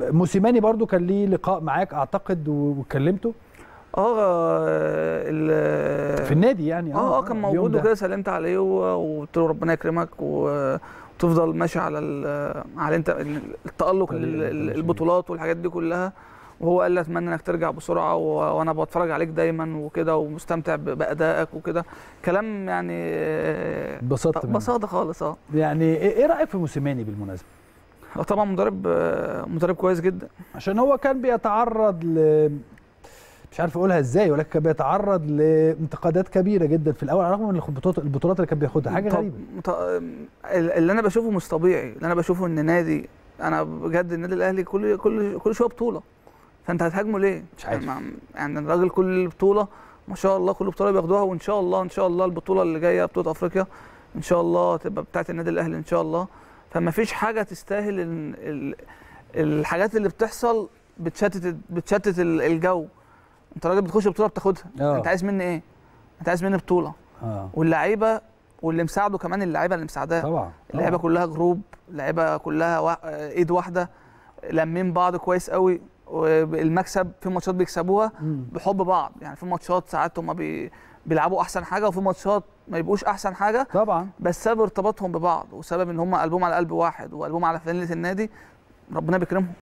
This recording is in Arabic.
موسيماني برضو كان ليه لقاء معاك أعتقد وكلمته؟ آه في النادي يعني آه آه كان موجود ده. وكده سلمت عليه وقلت له ربنا يكرمك وتفضل ماشي على على انت التألق البطولات والحاجات دي كلها. وهو قال لي أتمنى إنك ترجع بسرعة وأنا بتفرج عليك دايما وكده ومستمتع بأدائك وكده. كلام يعني منه. بساطه خالص آه. يعني إيه إيه رأيك في موسيماني بالمناسبة؟ طبعا مدرب آه، مدرب كويس جدا. عشان هو كان بيتعرض ل مش عارف أقولها إزاي ولكن كان بيتعرض لانتقادات كبيرة جدا في الأول على الرغم من البطولات البطولات اللي كان بياخدها. حاجة غريبة. مت- اللي أنا بشوفه مش طبيعي. اللي أنا بشوفه إن نادي أنا بجد النادي الأهلي كل كل كل شوية بطولة. فأنت هتهاجمه ليه؟ مش عارف. يعني, يعني الراجل كل بطولة ما شاء الله كل بطولة بياخدوها وإن شاء الله إن شاء الله البطولة اللي جاية بطولة أفريقيا إن شاء الله تبقى بتاعة النادي الأهلي إن شاء الله. فما فيش حاجة تستاهل ال... ال... الحاجات اللي بتحصل بتشتت بتشتت ال- الجو انت راجل بتخش بطولة بتاخدها آه. انت عايز مني إيه؟ انت عايز مني بطولة آه واللعيبة واللي مساعده كمان اللعيبة اللي مساعداه طبعا اللعيبة. كلها group اللعيبه كلها وا... ايد واحدة لامين بعض كويس قوي والمكسب في ماتشات بيكسبوها مم. بحب بعض يعني في ماتشات ساعات هم بي... بيلعبوا أحسن حاجة وفي ماتشات ما يبقوش أحسن حاجة طبعا. بس سبب ارتباطهم ببعض وسبب إن هم قلبهم على قلب واحد وقلبهم على فانيلة النادي ربنا بيكرمهم.